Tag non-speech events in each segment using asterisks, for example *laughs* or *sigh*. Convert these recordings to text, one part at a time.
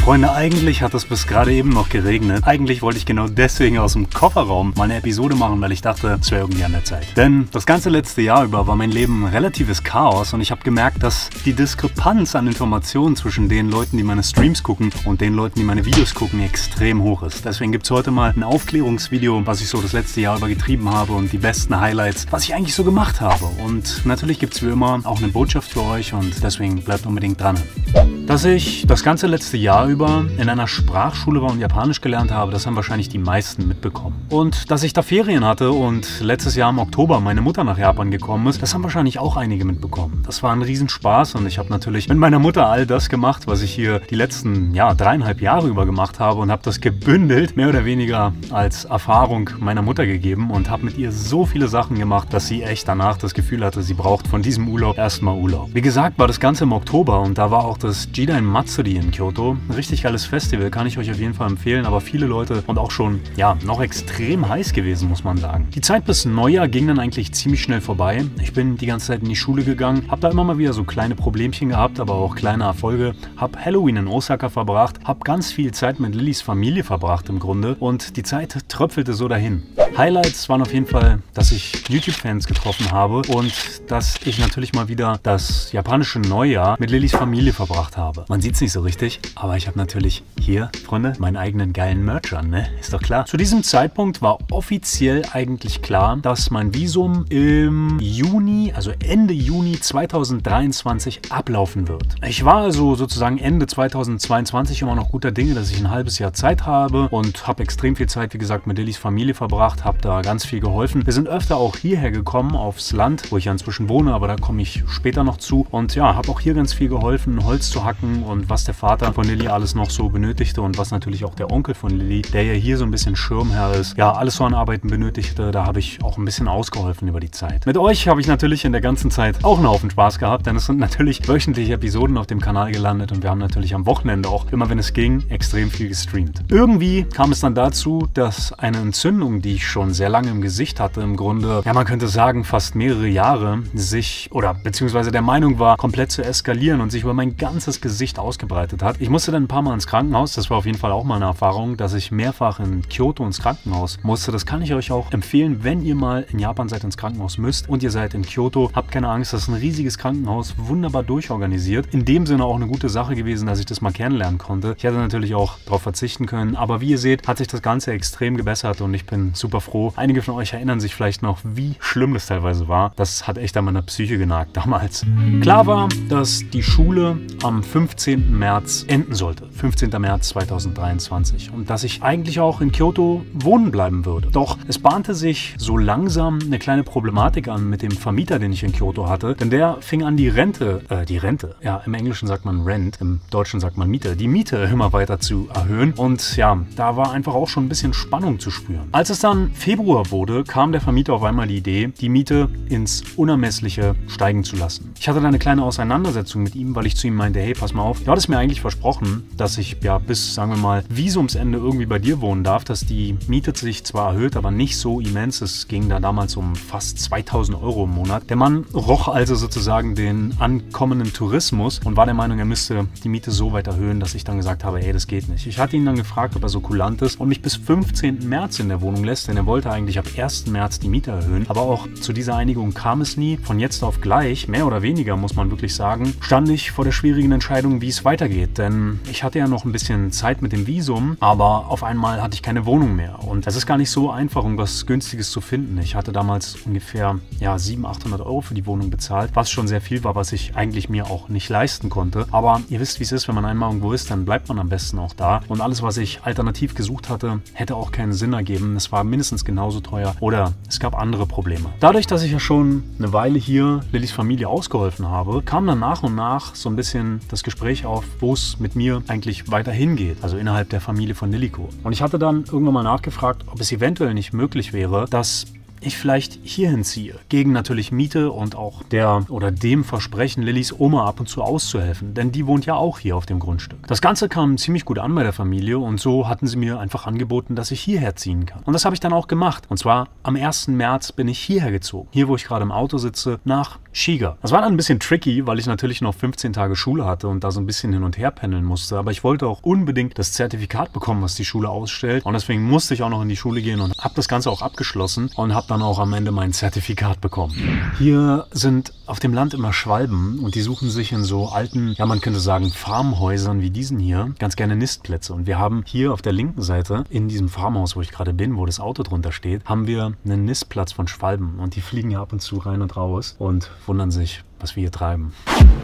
Freunde, eigentlich hat es bis gerade eben noch geregnet. Eigentlich wollte ich genau deswegen aus dem Kofferraum mal eine Episode machen, weil ich dachte, es wäre irgendwie an der Zeit. Denn das ganze letzte Jahr über war mein Leben relatives Chaos und ich habe gemerkt, dass die Diskrepanz an Informationen zwischen den Leuten, die meine Streams gucken und den Leuten, die meine Videos gucken, extrem hoch ist. Deswegen gibt es heute mal ein Aufklärungsvideo, was ich so das letzte Jahr über getrieben habe und die besten Highlights, was ich eigentlich so gemacht habe. Und natürlich gibt es wie immer auch eine Botschaft für euch und deswegen bleibt unbedingt dran. Dass ich das ganze letzte Jahr über in einer Sprachschule war und Japanisch gelernt habe, das haben wahrscheinlich die meisten mitbekommen. Und dass ich da Ferien hatte und letztes Jahr im Oktober meine Mutter nach Japan gekommen ist, das haben wahrscheinlich auch einige mitbekommen. Das war ein Riesenspaß und ich habe natürlich mit meiner Mutter all das gemacht, was ich hier die letzten ja, dreieinhalb Jahre über gemacht habe und habe das gebündelt, mehr oder weniger als Erfahrung meiner Mutter gegeben und habe mit ihr so viele Sachen gemacht, dass sie echt danach das Gefühl hatte, sie braucht von diesem Urlaub erstmal Urlaub. Wie gesagt, war das Ganze im Oktober und da war auch das Jidain Matsuri in Kyoto. Richtig geiles Festival, kann ich euch auf jeden Fall empfehlen, aber viele Leute und auch schon, ja, noch extrem heiß gewesen, muss man sagen. Die Zeit bis Neujahr ging dann eigentlich ziemlich schnell vorbei. Ich bin die ganze Zeit in die Schule gegangen, habe da immer mal wieder so kleine Problemchen gehabt, aber auch kleine Erfolge. Habe Halloween in Osaka verbracht, habe ganz viel Zeit mit Lillys Familie verbracht im Grunde und die Zeit tröpfelte so dahin. Highlights waren auf jeden Fall, dass ich YouTube-Fans getroffen habe und dass ich natürlich mal wieder das japanische Neujahr mit Lillys Familie verbracht habe. Man sieht es nicht so richtig, aber ich habe natürlich hier, Freunde, meinen eigenen geilen Merch an, ne? Ist doch klar. Zu diesem Zeitpunkt war offiziell eigentlich klar, dass mein Visum im Juni, also Ende Juni 2023 ablaufen wird. Ich war also sozusagen Ende 2022 immer noch guter Dinge, dass ich ein halbes Jahr Zeit habe und habe extrem viel Zeit, wie gesagt, mit Lillys Familie verbracht, habe da ganz viel geholfen. Wir sind öfter auch hierher gekommen, aufs Land, wo ich ja inzwischen wohne, aber da komme ich später noch zu. Und ja, habe auch hier ganz viel geholfen, Holz zu hacken und was der Vater von Lilly alles noch so benötigte und was natürlich auch der Onkel von Lilly, der ja hier so ein bisschen Schirmherr ist, ja, alles so an Arbeiten benötigte. Da habe ich auch ein bisschen ausgeholfen über die Zeit. Mit euch habe ich natürlich in der ganzen Zeit auch einen Haufen Spaß gehabt, denn es sind natürlich wöchentliche Episoden auf dem Kanal gelandet und wir haben natürlich am Wochenende auch, immer wenn es ging, extrem viel gestreamt. Irgendwie kam es dann dazu, dass eine Entzündung, die ich schon sehr lange im Gesicht hatte, im Grunde, ja, man könnte sagen, fast mehrere Jahre sich oder beziehungsweise der Meinung war, komplett zu eskalieren und sich über mein ganzes Gesicht ausgebreitet hat. Ich musste dann ein paar Mal ins Krankenhaus. Das war auf jeden Fall auch mal eine Erfahrung, dass ich mehrfach in Kyoto ins Krankenhaus musste. Das kann ich euch auch empfehlen, wenn ihr mal in Japan seid, ins Krankenhaus müsst und ihr seid in Kyoto. Habt keine Angst, das ist ein riesiges Krankenhaus, wunderbar durchorganisiert. In dem Sinne auch eine gute Sache gewesen, dass ich das mal kennenlernen konnte. Ich hätte natürlich auch darauf verzichten können, aber wie ihr seht, hat sich das Ganze extrem gebessert und ich bin super froh. Einige von euch erinnern sich vielleicht noch, wie schlimm das teilweise war. Das hat echt an meiner Psyche genagt damals. Klar war, dass die Schule am 15. März enden sollte. 15. März 2023. Und dass ich eigentlich auch in Kyoto wohnen bleiben würde. Doch es bahnte sich so langsam eine kleine Problematik an mit dem Vermieter, den ich in Kyoto hatte. Denn der fing an, die Rente, äh, die Rente, ja, im Englischen sagt man Rent, im Deutschen sagt man Miete, die Miete immer weiter zu erhöhen. Und ja, da war einfach auch schon ein bisschen Spannung zu spüren. Als es dann Februar wurde, kam der Vermieter auf einmal die Idee, die Miete ins Unermessliche steigen zu lassen. Ich hatte da eine kleine Auseinandersetzung mit ihm, weil ich zu ihm meinte, hey, pass mal auf, du hattest mir eigentlich versprochen, dass ich ja bis, sagen wir mal, Visumsende irgendwie bei dir wohnen darf, dass die Miete sich zwar erhöht, aber nicht so immens. Es ging da damals um fast 2000 Euro im Monat. Der Mann roch also sozusagen den ankommenden Tourismus und war der Meinung, er müsste die Miete so weit erhöhen, dass ich dann gesagt habe, ey, das geht nicht. Ich hatte ihn dann gefragt, ob er so kulant ist und mich bis 15. März in der Wohnung lässt, denn er wollte eigentlich ab 1. März die Miete erhöhen. Aber auch zu dieser Einigung kam es nie. Von jetzt auf gleich, mehr oder weniger muss man wirklich sagen, stand ich vor der schwierigen Entscheidung, wie es weitergeht. Denn ich hatte ja noch ein bisschen Zeit mit dem Visum, aber auf einmal hatte ich keine Wohnung mehr. Und es ist gar nicht so einfach, um was Günstiges zu finden. Ich hatte damals ungefähr ja, 700, 800 Euro für die Wohnung bezahlt, was schon sehr viel war, was ich eigentlich mir auch nicht leisten konnte. Aber ihr wisst, wie es ist, wenn man einmal irgendwo ist, dann bleibt man am besten auch da. Und alles, was ich alternativ gesucht hatte, hätte auch keinen Sinn ergeben. Es war mindestens genauso teuer oder es gab andere Probleme. Dadurch, dass ich ja schon eine Weile hier Lillys Familie ausgeholfen habe, kam dann nach und nach so ein bisschen das Gespräch auf, wo es mit mir eigentlich weiter hingeht, also innerhalb der Familie von Lilliko. Und ich hatte dann irgendwann mal nachgefragt, ob es eventuell nicht möglich wäre, dass ich vielleicht hierhin ziehe. Gegen natürlich Miete und auch der oder dem Versprechen, Lillys Oma ab und zu auszuhelfen. Denn die wohnt ja auch hier auf dem Grundstück. Das Ganze kam ziemlich gut an bei der Familie und so hatten sie mir einfach angeboten, dass ich hierher ziehen kann. Und das habe ich dann auch gemacht. Und zwar am 1. März bin ich hierher gezogen. Hier, wo ich gerade im Auto sitze, nach Shiga. Das war dann ein bisschen tricky, weil ich natürlich noch 15 Tage Schule hatte und da so ein bisschen hin und her pendeln musste. Aber ich wollte auch unbedingt das Zertifikat bekommen, was die Schule ausstellt. Und deswegen musste ich auch noch in die Schule gehen und habe das Ganze auch abgeschlossen und habe dann auch am Ende mein Zertifikat bekommen. Hier sind auf dem Land immer Schwalben und die suchen sich in so alten, ja man könnte sagen Farmhäusern wie diesen hier ganz gerne Nistplätze. Und wir haben hier auf der linken Seite in diesem Farmhaus, wo ich gerade bin, wo das Auto drunter steht, haben wir einen Nistplatz von Schwalben und die fliegen hier ab und zu rein und raus und wundern sich, was wir hier treiben.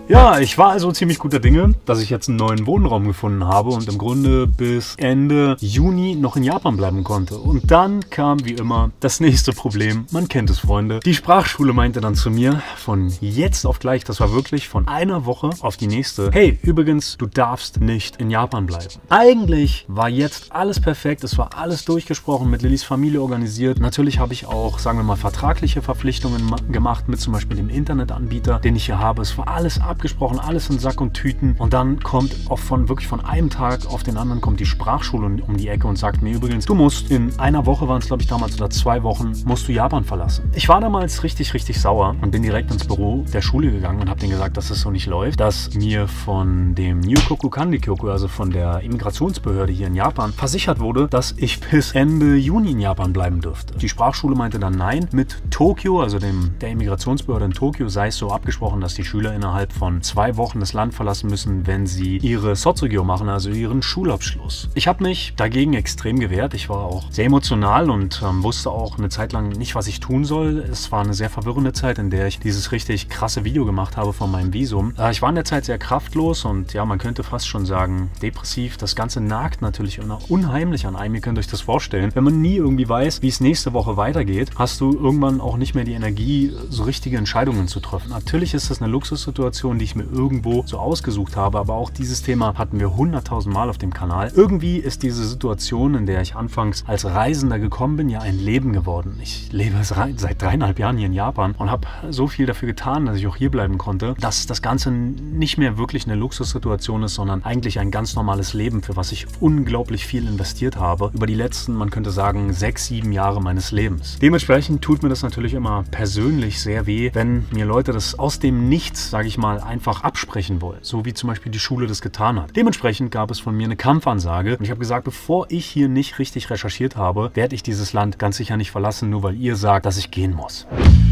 Ja, ich war also ziemlich guter Dinge, dass ich jetzt einen neuen Wohnraum gefunden habe und im Grunde bis Ende Juni noch in Japan bleiben konnte. Und dann kam wie immer das nächste Problem. Man kennt es, Freunde. Die Sprachschule meinte dann zu mir von jetzt auf gleich, das war wirklich von einer Woche auf die nächste. Hey, übrigens, du darfst nicht in Japan bleiben. Eigentlich war jetzt alles perfekt. Es war alles durchgesprochen, mit Lillys Familie organisiert. Natürlich habe ich auch, sagen wir mal, vertragliche Verpflichtungen gemacht mit zum Beispiel dem Internetanbieter, den ich hier habe. Es war alles abgesprochen, alles in Sack und Tüten. Und dann kommt auch von wirklich von einem Tag auf den anderen kommt die Sprachschule um die Ecke und sagt mir übrigens, du musst in einer Woche waren es glaube ich damals oder zwei Wochen, musst du Japan verlassen. Ich war damals richtig, richtig sauer und bin direkt ins Büro der Schule gegangen und habe denen gesagt, dass das so nicht läuft, dass mir von dem Nyukoku Kandikyoku, also von der Immigrationsbehörde hier in Japan, versichert wurde, dass ich bis Ende Juni in Japan bleiben dürfte. Die Sprachschule meinte dann nein. Mit Tokio, also dem, der Immigrationsbehörde in Tokio, sei es so abgesprochen, angesprochen, dass die Schüler innerhalb von zwei Wochen das Land verlassen müssen, wenn sie ihre Sotsugyo machen, also ihren Schulabschluss. Ich habe mich dagegen extrem gewehrt. Ich war auch sehr emotional und ähm, wusste auch eine Zeit lang nicht, was ich tun soll. Es war eine sehr verwirrende Zeit, in der ich dieses richtig krasse Video gemacht habe von meinem Visum. Äh, ich war in der Zeit sehr kraftlos und ja, man könnte fast schon sagen, depressiv. Das Ganze nagt natürlich unheimlich an einem. Ihr könnt euch das vorstellen. Wenn man nie irgendwie weiß, wie es nächste Woche weitergeht, hast du irgendwann auch nicht mehr die Energie, so richtige Entscheidungen zu treffen. Natürlich Natürlich ist das eine Luxussituation, die ich mir irgendwo so ausgesucht habe, aber auch dieses Thema hatten wir hunderttausend Mal auf dem Kanal. Irgendwie ist diese Situation, in der ich anfangs als Reisender gekommen bin, ja ein Leben geworden. Ich lebe seit dreieinhalb Jahren hier in Japan und habe so viel dafür getan, dass ich auch hier bleiben konnte, dass das Ganze nicht mehr wirklich eine Luxussituation ist, sondern eigentlich ein ganz normales Leben, für was ich unglaublich viel investiert habe über die letzten, man könnte sagen, sechs, sieben Jahre meines Lebens. Dementsprechend tut mir das natürlich immer persönlich sehr weh, wenn mir Leute das aus aus dem Nichts, sage ich mal, einfach absprechen wollen. So wie zum Beispiel die Schule das getan hat. Dementsprechend gab es von mir eine Kampfansage und ich habe gesagt, bevor ich hier nicht richtig recherchiert habe, werde ich dieses Land ganz sicher nicht verlassen, nur weil ihr sagt, dass ich gehen muss.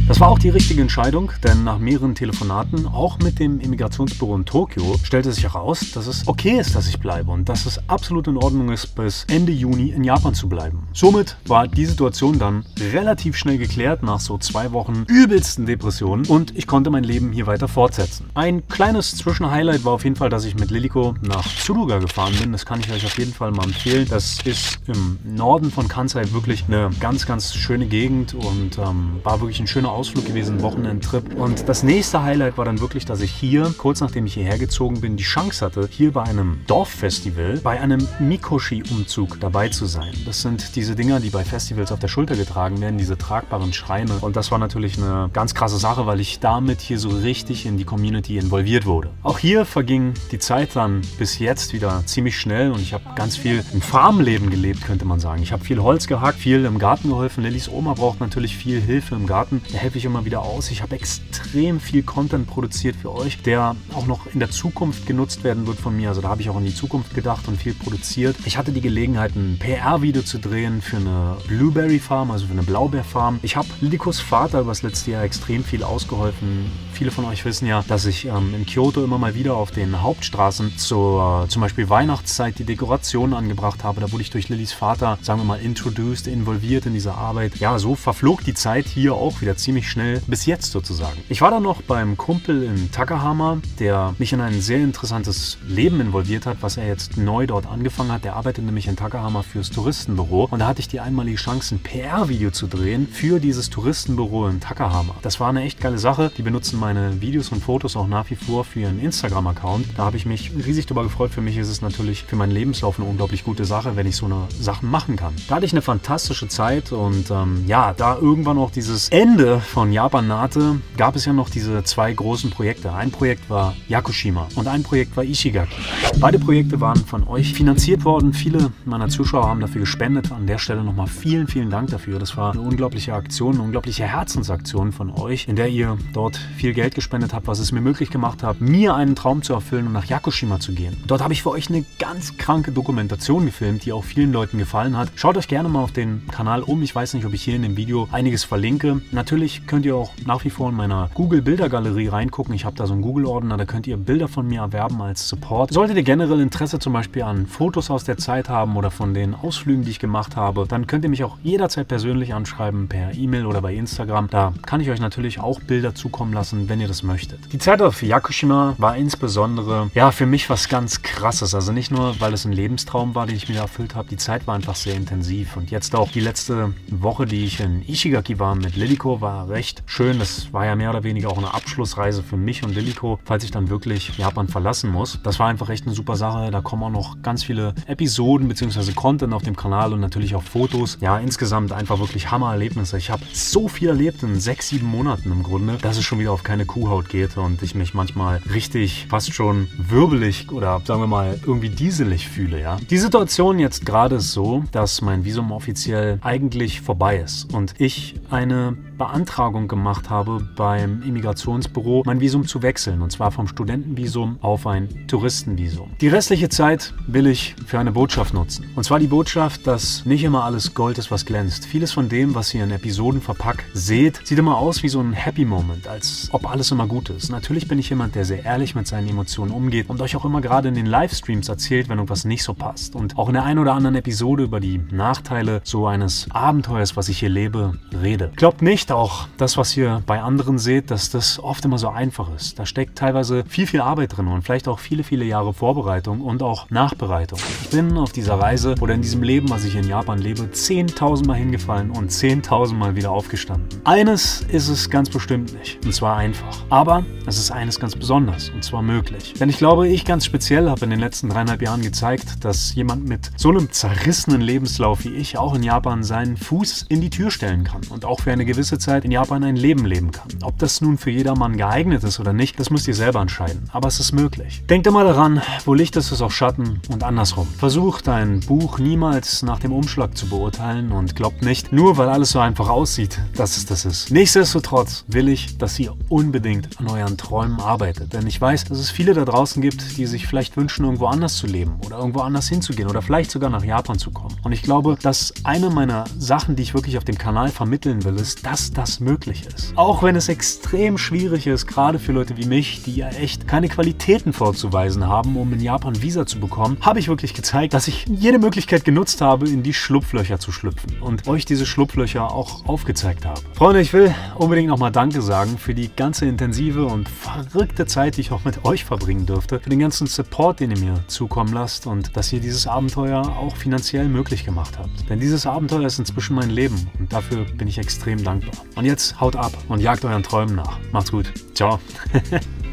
Das war auch die richtige Entscheidung, denn nach mehreren Telefonaten, auch mit dem Immigrationsbüro in Tokio, stellte sich heraus, dass es okay ist, dass ich bleibe und dass es absolut in Ordnung ist, bis Ende Juni in Japan zu bleiben. Somit war die Situation dann relativ schnell geklärt nach so zwei Wochen übelsten Depressionen und ich konnte mein Leben hier weiter fortsetzen. Ein kleines Zwischenhighlight war auf jeden Fall, dass ich mit Liliko nach Tsuruga gefahren bin. Das kann ich euch auf jeden Fall mal empfehlen. Das ist im Norden von Kansai wirklich eine ganz, ganz schöne Gegend und ähm, war wirklich ein schöner Ausflug gewesen, Wochenendtrip. Und das nächste Highlight war dann wirklich, dass ich hier, kurz nachdem ich hierher gezogen bin, die Chance hatte, hier bei einem Dorffestival, bei einem Mikoshi-Umzug dabei zu sein. Das sind diese Dinger, die bei Festivals auf der Schulter getragen werden, diese tragbaren Schreine. Und das war natürlich eine ganz krasse Sache, weil ich damit hier so richtig in die Community involviert wurde. Auch hier verging die Zeit dann bis jetzt wieder ziemlich schnell und ich habe ganz viel im Farmleben gelebt, könnte man sagen. Ich habe viel Holz gehackt, viel im Garten geholfen. Lillys Oma braucht natürlich viel Hilfe im Garten. Helfe ich immer wieder aus. Ich habe extrem viel Content produziert für euch, der auch noch in der Zukunft genutzt werden wird von mir. Also da habe ich auch in die Zukunft gedacht und viel produziert. Ich hatte die Gelegenheit, ein PR-Video zu drehen für eine Blueberry Farm, also für eine Blaubeerfarm. Ich habe Lidikos Vater über das letzte Jahr extrem viel ausgeholfen. Viele von euch wissen ja, dass ich ähm, in Kyoto immer mal wieder auf den Hauptstraßen zur zum Beispiel Weihnachtszeit die Dekorationen angebracht habe. Da wurde ich durch Lillys Vater, sagen wir mal, introduced, involviert in diese Arbeit. Ja, so verflog die Zeit hier auch wieder ziemlich ziemlich schnell bis jetzt sozusagen. Ich war dann noch beim Kumpel in Takahama, der mich in ein sehr interessantes Leben involviert hat, was er jetzt neu dort angefangen hat. Der arbeitet nämlich in Takahama fürs Touristenbüro und da hatte ich die einmalige Chance, ein PR-Video zu drehen für dieses Touristenbüro in Takahama. Das war eine echt geile Sache. Die benutzen meine Videos und Fotos auch nach wie vor für ihren Instagram-Account. Da habe ich mich riesig darüber gefreut. Für mich ist es natürlich für meinen Lebenslauf eine unglaublich gute Sache, wenn ich so eine Sachen machen kann. Da hatte ich eine fantastische Zeit und ähm, ja, da irgendwann auch dieses Ende von Japan nahte, gab es ja noch diese zwei großen Projekte. Ein Projekt war Yakushima und ein Projekt war Ishigaki. Beide Projekte waren von euch finanziert worden. Viele meiner Zuschauer haben dafür gespendet. An der Stelle nochmal vielen, vielen Dank dafür. Das war eine unglaubliche Aktion, eine unglaubliche Herzensaktion von euch, in der ihr dort viel Geld gespendet habt, was es mir möglich gemacht hat, mir einen Traum zu erfüllen und nach Yakushima zu gehen. Dort habe ich für euch eine ganz kranke Dokumentation gefilmt, die auch vielen Leuten gefallen hat. Schaut euch gerne mal auf den Kanal um. Ich weiß nicht, ob ich hier in dem Video einiges verlinke. Natürlich könnt ihr auch nach wie vor in meiner Google Bildergalerie reingucken. Ich habe da so einen Google-Ordner, da könnt ihr Bilder von mir erwerben als Support. Solltet ihr generell Interesse zum Beispiel an Fotos aus der Zeit haben oder von den Ausflügen, die ich gemacht habe, dann könnt ihr mich auch jederzeit persönlich anschreiben per E-Mail oder bei Instagram. Da kann ich euch natürlich auch Bilder zukommen lassen, wenn ihr das möchtet. Die Zeit auf Yakushima war insbesondere ja für mich was ganz krasses. Also nicht nur, weil es ein Lebenstraum war, den ich mir erfüllt habe. Die Zeit war einfach sehr intensiv. Und jetzt auch die letzte Woche, die ich in Ishigaki war mit Liliko, war recht schön. Das war ja mehr oder weniger auch eine Abschlussreise für mich und Liliko, falls ich dann wirklich Japan verlassen muss. Das war einfach echt eine super Sache. Da kommen auch noch ganz viele Episoden bzw. Content auf dem Kanal und natürlich auch Fotos. Ja, insgesamt einfach wirklich Hammer-Erlebnisse. Ich habe so viel erlebt in sechs, sieben Monaten im Grunde, dass es schon wieder auf keine Kuhhaut geht und ich mich manchmal richtig fast schon wirbelig oder sagen wir mal irgendwie dieselig fühle. Ja, die Situation jetzt gerade ist so, dass mein Visum offiziell eigentlich vorbei ist und ich eine Beantragung gemacht habe beim Immigrationsbüro, mein Visum zu wechseln. Und zwar vom Studentenvisum auf ein Touristenvisum. Die restliche Zeit will ich für eine Botschaft nutzen. Und zwar die Botschaft, dass nicht immer alles Gold ist, was glänzt. Vieles von dem, was ihr in Episoden verpackt seht, sieht immer aus wie so ein Happy Moment, als ob alles immer gut ist. Natürlich bin ich jemand, der sehr ehrlich mit seinen Emotionen umgeht und euch auch immer gerade in den Livestreams erzählt, wenn irgendwas nicht so passt. Und auch in der einen oder anderen Episode über die Nachteile so eines Abenteuers, was ich hier lebe, rede. Glaubt nicht auch das, was ihr bei anderen seht, dass das oft immer so einfach ist. Da steckt teilweise viel, viel Arbeit drin und vielleicht auch viele, viele Jahre Vorbereitung und auch Nachbereitung. Ich bin auf dieser Reise oder in diesem Leben, was ich in Japan lebe, 10.000 Mal hingefallen und 10.000 Mal wieder aufgestanden. Eines ist es ganz bestimmt nicht, und zwar einfach. Aber es ist eines ganz besonders, und zwar möglich. Denn ich glaube, ich ganz speziell habe in den letzten dreieinhalb Jahren gezeigt, dass jemand mit so einem zerrissenen Lebenslauf wie ich auch in Japan seinen Fuß in die Tür stellen kann und auch für eine gewisse Zeit in Japan ein Leben leben kann. Ob das nun für jedermann geeignet ist oder nicht, das müsst ihr selber entscheiden. Aber es ist möglich. Denkt immer daran, wo Licht ist, ist auch Schatten und andersrum. Versucht ein Buch niemals nach dem Umschlag zu beurteilen und glaubt nicht, nur weil alles so einfach aussieht, dass es das ist. Nichtsdestotrotz will ich, dass ihr unbedingt an euren Träumen arbeitet. Denn ich weiß, dass es viele da draußen gibt, die sich vielleicht wünschen, irgendwo anders zu leben oder irgendwo anders hinzugehen oder vielleicht sogar nach Japan zu kommen. Und ich glaube, dass eine meiner Sachen, die ich wirklich auf dem Kanal vermitteln will, ist, das möglich ist. Auch wenn es extrem schwierig ist, gerade für Leute wie mich, die ja echt keine Qualitäten vorzuweisen haben, um in Japan Visa zu bekommen, habe ich wirklich gezeigt, dass ich jede Möglichkeit genutzt habe, in die Schlupflöcher zu schlüpfen und euch diese Schlupflöcher auch aufgezeigt habe. Freunde, ich will unbedingt nochmal Danke sagen für die ganze intensive und verrückte Zeit, die ich auch mit euch verbringen durfte, für den ganzen Support, den ihr mir zukommen lasst und dass ihr dieses Abenteuer auch finanziell möglich gemacht habt. Denn dieses Abenteuer ist inzwischen mein Leben und dafür bin ich extrem dankbar. Und jetzt haut ab und jagt euren Träumen nach. Macht's gut. Ciao. *laughs*